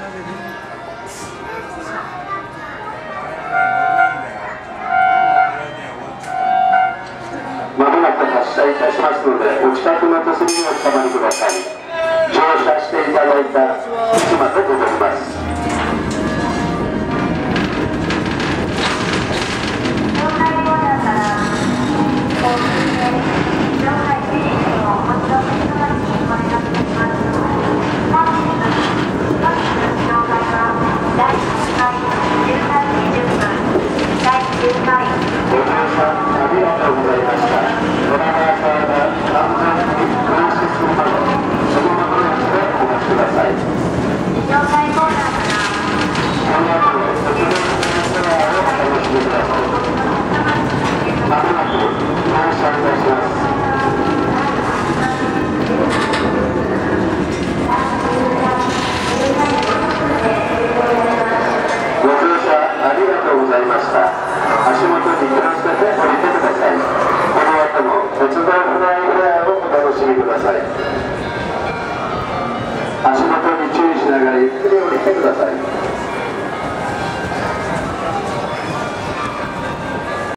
まもなく発車いたしますのでお近くの手すりにおつかまりください。乗車していただいたりました。足元に気をつけて降りてください。この後も鉄道フライフェアをお楽しみください。足元に注意しながらゆっくり降りてください。